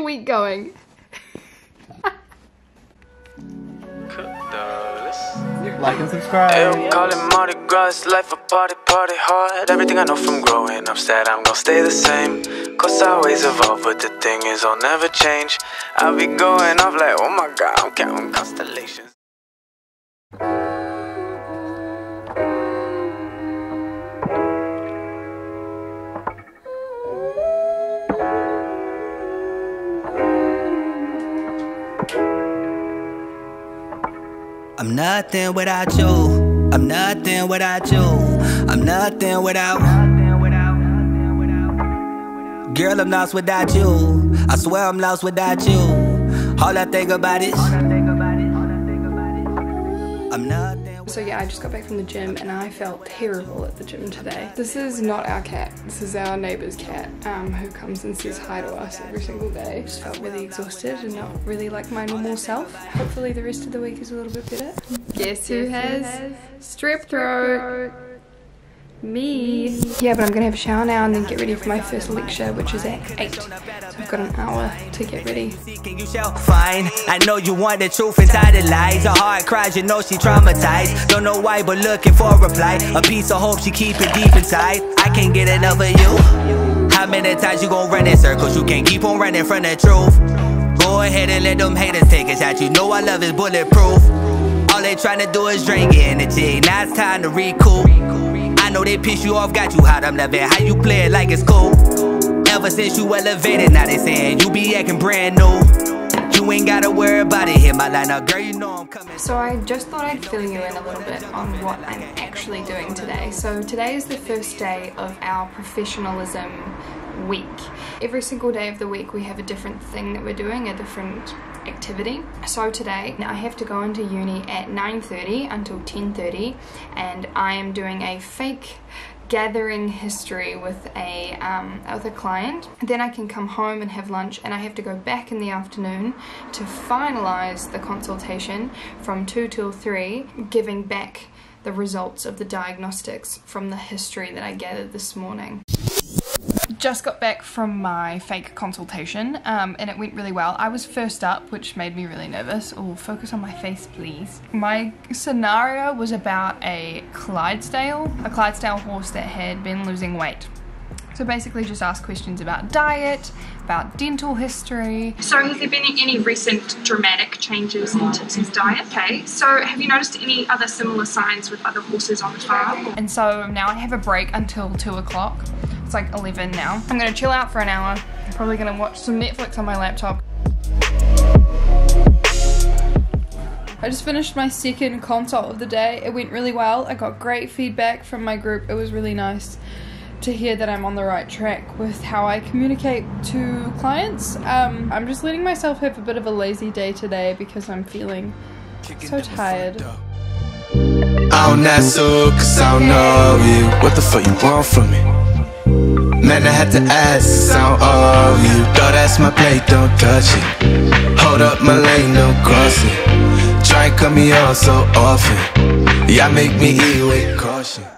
your week going? Like and subscribe. Hey, call it Mardi Gras, life a party, party hard. Everything I know from growing up said I'm gonna stay the same. Cause I always evolve, but the thing is, I'll never change. I'll be going off like, oh my god, I'm counting constellations. I'm nothing without you. I'm nothing without you. I'm nothing without. Girl, I'm lost without you. I swear I'm lost without you. All I think about is. So yeah, I just got back from the gym and I felt terrible at the gym today. This is not our cat. This is our neighbor's cat um, who comes and says hi to us every single day. Just felt really exhausted and not really like my normal self. Hopefully the rest of the week is a little bit better. Guess who has strep throat? Me. Yeah, but I'm gonna have a shower now and then get ready for my first lecture, which is at 8. So I've got an hour to get ready. Seeking you shall find. I know you want the truth inside the lies. Her heart cries, you know she traumatized. Don't know why, but looking for a reply. A piece of hope she keep it deep inside. I can't get enough of you. How many times you gon' run in circles? You can't keep on running from the truth. Go ahead and let them haters take a shot. You know our love is bulletproof. All they tryna do is drain your energy. Now it's time to recoup. Know they piss you off, got you hot. I'm loving how you play it like it's cool. Ever since you elevated, now they saying you be acting brand new. You ain't gotta worry about it. Hit my line up, girl. You know I'm coming. So I just thought I'd fill you in a little bit on what I'm actually doing today. So today is the first day of our professionalism week. Every single day of the week we have a different thing that we're doing, a different activity. So today I have to go into uni at 9.30 until 10.30 and I am doing a fake gathering history with a um, with a client then I can come home and have lunch and I have to go back in the afternoon to finalize the consultation from 2 till 3 giving back the results of the diagnostics from the history that I gathered this morning just got back from my fake consultation um, and it went really well. I was first up, which made me really nervous. Oh, focus on my face, please. My scenario was about a Clydesdale, a Clydesdale horse that had been losing weight. So basically just ask questions about diet, about dental history. So has there been any recent dramatic changes in Tipsy's diet? Okay, so have you noticed any other similar signs with other horses on the farm? And so now I have a break until two o'clock. It's like 11 now. I'm gonna chill out for an hour. I'm probably gonna watch some Netflix on my laptop. I just finished my second consult of the day. It went really well. I got great feedback from my group. It was really nice to hear that I'm on the right track with how I communicate to clients. Um, I'm just letting myself have a bit of a lazy day today because I'm feeling so tired. I don't answer cause I don't know you. What the fuck you want from me? Man, I had to ask, it's out of you. Thought that's my plate, don't touch it. Hold up my lane, don't cross it. Try and cut me off so often. Yeah, make me eat with caution.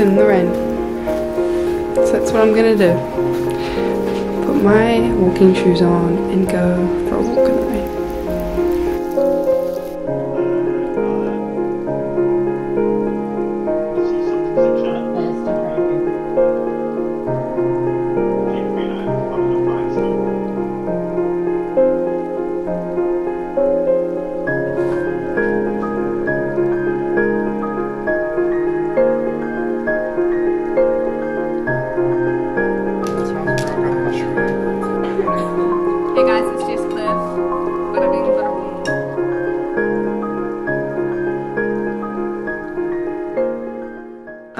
In the rain. So that's what I'm gonna do. Put my walking shoes on and go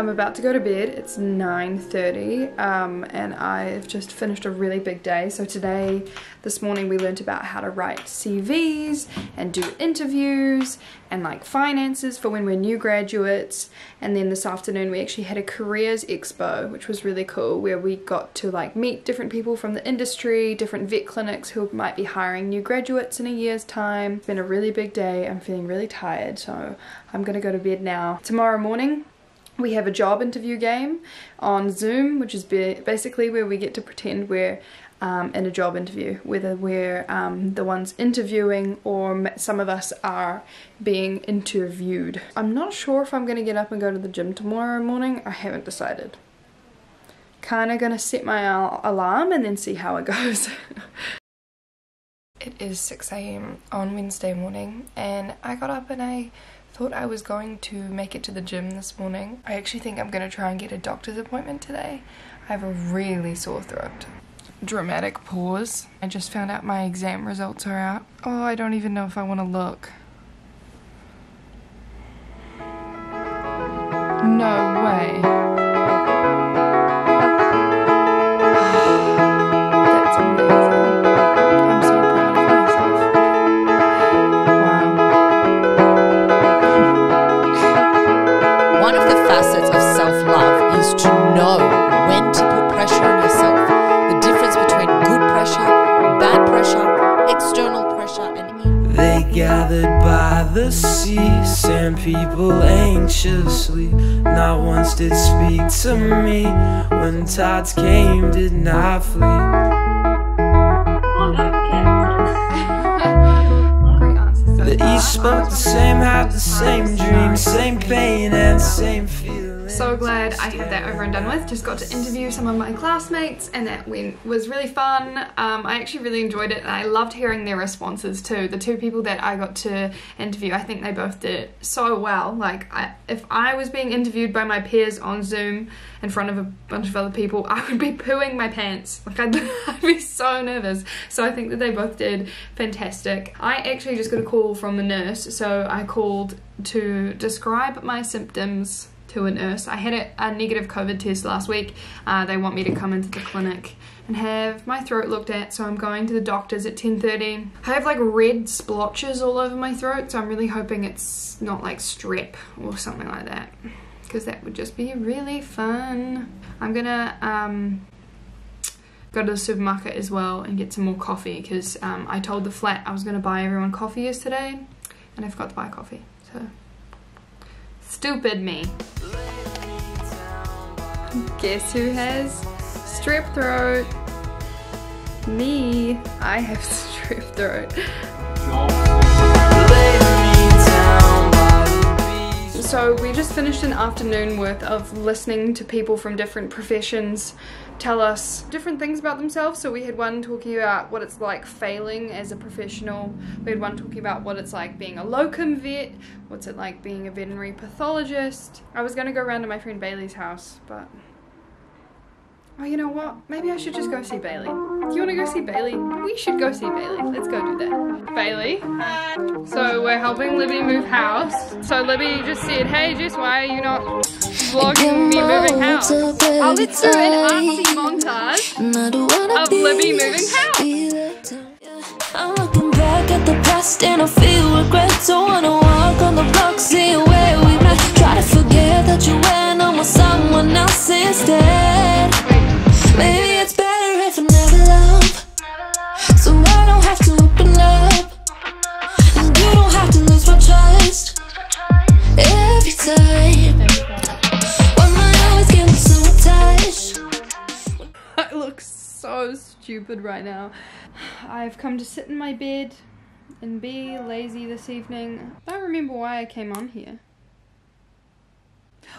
I'm about to go to bed. It's 9.30 um, and I've just finished a really big day. So today, this morning we learned about how to write CVs and do interviews and like finances for when we're new graduates. And then this afternoon we actually had a careers expo, which was really cool, where we got to like meet different people from the industry, different vet clinics who might be hiring new graduates in a year's time. It's been a really big day. I'm feeling really tired, so I'm gonna go to bed now. Tomorrow morning, we have a job interview game on Zoom, which is basically where we get to pretend we're um, in a job interview, whether we're um, the ones interviewing or some of us are being interviewed. I'm not sure if I'm going to get up and go to the gym tomorrow morning. I haven't decided. Kind of going to set my alarm and then see how it goes. it is 6am on Wednesday morning and I got up and I thought I was going to make it to the gym this morning. I actually think I'm going to try and get a doctor's appointment today. I have a really sore throat. Dramatic pause. I just found out my exam results are out. Oh, I don't even know if I want to look. No way. The sea, sand people anxiously. Not once did speak to me when tides came, did not flee. The east spoke the same, had the same dream, same pain and same fear so glad I had that over and done with. Just got to interview some of my classmates and that went, was really fun. Um, I actually really enjoyed it and I loved hearing their responses too. The two people that I got to interview, I think they both did so well. Like I, if I was being interviewed by my peers on Zoom in front of a bunch of other people, I would be pooing my pants. Like I'd, I'd be so nervous. So I think that they both did fantastic. I actually just got a call from the nurse. So I called to describe my symptoms to a nurse. I had a, a negative COVID test last week. Uh, they want me to come into the clinic and have my throat looked at so I'm going to the doctors at 10.30. I have like red splotches all over my throat so I'm really hoping it's not like strep or something like that because that would just be really fun. I'm gonna um, go to the supermarket as well and get some more coffee because um, I told the flat I was gonna buy everyone coffee yesterday and I forgot to buy coffee so Stupid me. Guess who has strep throat? Me. I have strep throat. So we just finished an afternoon worth of listening to people from different professions tell us different things about themselves. So we had one talking about what it's like failing as a professional. We had one talking about what it's like being a locum vet. What's it like being a veterinary pathologist. I was to go around to my friend Bailey's house, but Oh, you know what? Maybe I should just go see Bailey. Do you want to go see Bailey? We should go see Bailey. Let's go do that. Bailey. So we're helping Libby move house. So Libby just said, hey Jess, why are you not vlogging me moving house? I'll let's do an artsy montage of Libby moving house. I'm looking back at the past and I feel regret Don't wanna walk on the block, see where we met Try to forget that you went on with someone else instead stupid right now I've come to sit in my bed and be lazy this evening. I don't remember why I came on here.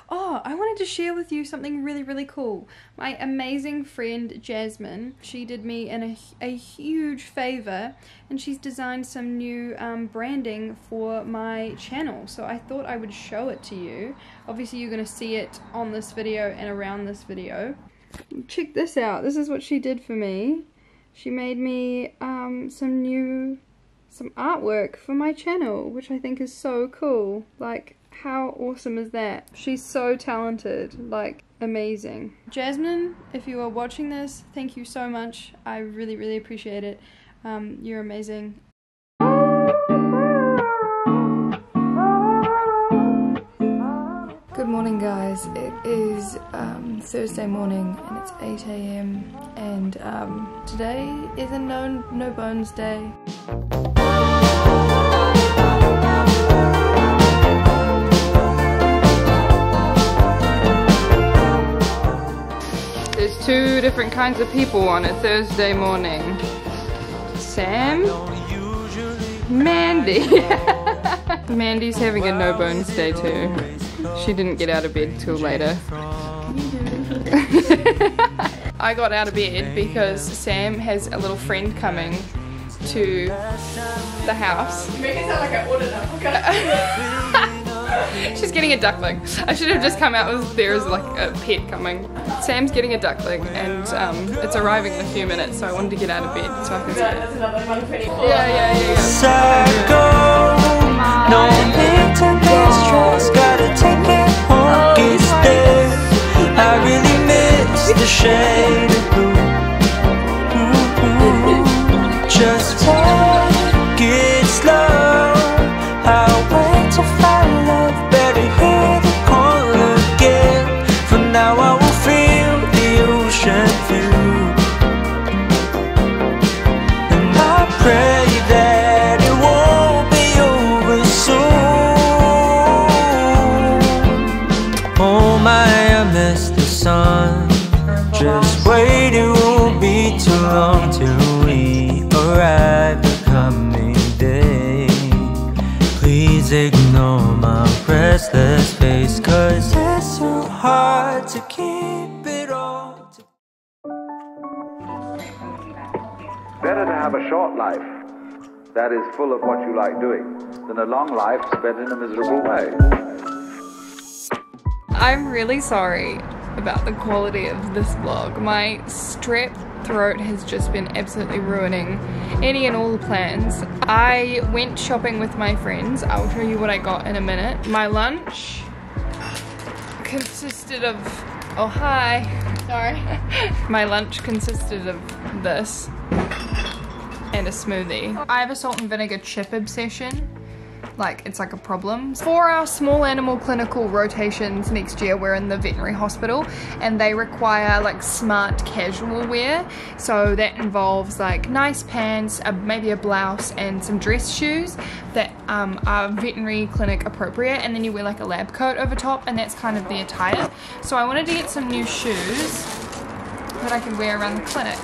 Oh, I wanted to share with you something really, really cool. My amazing friend Jasmine, she did me in a, a huge favor and she's designed some new um, branding for my channel. So I thought I would show it to you. Obviously you're going to see it on this video and around this video. Check this out. This is what she did for me. She made me um, some new some artwork for my channel, which I think is so cool. Like, how awesome is that? She's so talented, like amazing. Jasmine, if you are watching this, thank you so much. I really, really appreciate it. Um, you're amazing. morning, guys. It is um, Thursday morning and it's 8 a.m. and um, today is a no no bones day. There's two different kinds of people on a Thursday morning. Sam, Mandy. Mandy's having a no bones day too. She didn't get out of bed till later. I got out of bed because Sam has a little friend coming to the house. Make it sound like I ordered a She's getting a duckling. I should have just come out with there is like a pet coming. Sam's getting a duckling and um, it's arriving in a few minutes so I wanted to get out of bed so I can see it. That's another 124. Yeah, yeah, yeah, yeah. circle. No need I really miss the shade of blue. Mhm. Just take it slow. I'll Please ignore my restless face, cause it's so hard to keep it all. together. Better to have a short life that is full of what you like doing than a long life spent in a miserable way. I'm really sorry about the quality of this vlog. My strep throat has just been absolutely ruining any and all the plans. I went shopping with my friends. I'll show you what I got in a minute. My lunch consisted of, oh hi, sorry. My lunch consisted of this and a smoothie. I have a salt and vinegar chip obsession like it's like a problem. For our small animal clinical rotations next year, we're in the veterinary hospital and they require like smart casual wear. So that involves like nice pants, maybe a blouse and some dress shoes that um, are veterinary clinic appropriate and then you wear like a lab coat over top and that's kind of the attire. So I wanted to get some new shoes that I can wear around the clinic.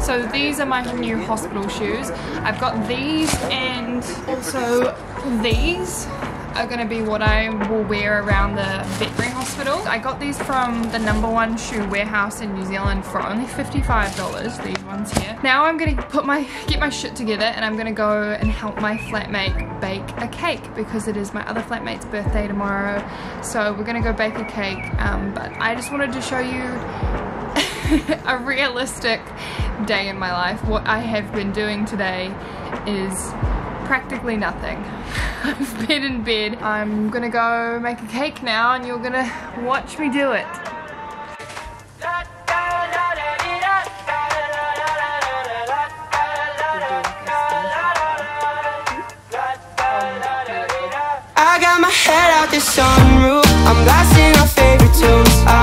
So these are my new hospital shoes. I've got these and also these are going to be what I will wear around the veterinary hospital. I got these from the number one shoe warehouse in New Zealand for only $55, these ones here. Now I'm going to put my get my shit together and I'm going to go and help my flatmate bake a cake because it is my other flatmate's birthday tomorrow. So we're going to go bake a cake. Um, but I just wanted to show you a realistic day in my life. What I have been doing today is practically nothing. I've been in bed. I'm gonna go make a cake now and you're gonna watch me do it. I got my head out sunroof. I'm blasting favorite tunes. I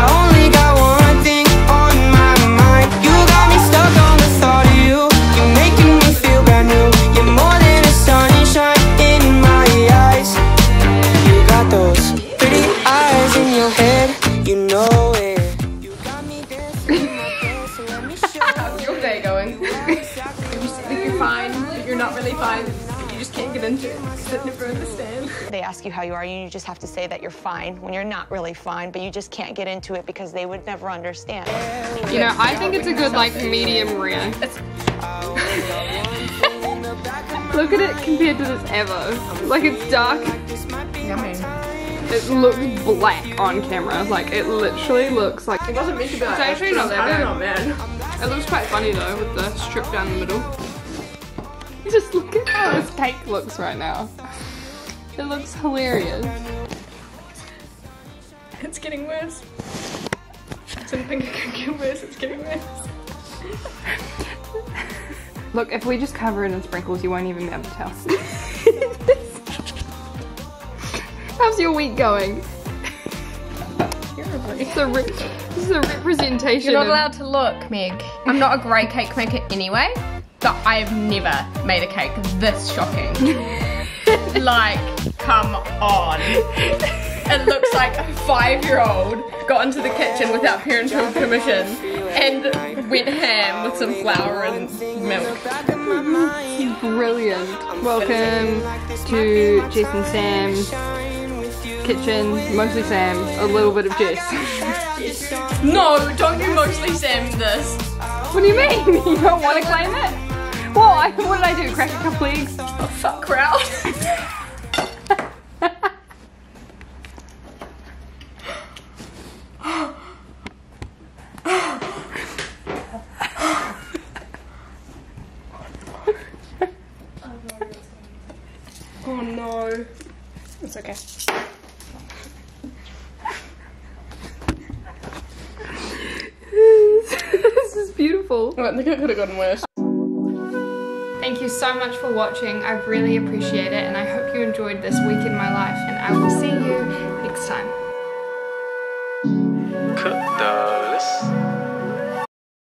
you how you are, and you just have to say that you're fine when you're not really fine, but you just can't get into it because they would never understand. You know, I think it's a good like medium rare. Look at it compared to this Evo. Like it's dark. Yummy. It looks black on camera. Like it literally looks like It wasn't meant to be like It's actually not that I don't know, man. It looks quite funny though with the strip down the middle. Just look at how this cake looks right now. It looks hilarious. It's getting worse. I didn't think it could get worse. It's getting worse. Look, if we just cover it in sprinkles, you won't even be able to tell. How's your week going? It's a this is a representation. You're not allowed to look, Meg. I'm not a great cake maker anyway, but I've never made a cake this shocking. like, come on. It looks like a five-year-old got into the kitchen without parental permission and went ham with some flour and milk. Brilliant. Welcome to Jess and Sam's kitchen. Mostly Sam, a little bit of Jess. No, don't you mostly Sam this. what do you mean? You don't want to claim it? Well, I, what did I do? Crack a couple eggs? Oh, fuck crowd. oh no. It's okay. this is beautiful. I think it could have gotten worse. Thank you so much for watching. I really appreciate it and I hope you enjoyed this week in my life and I will see you next time.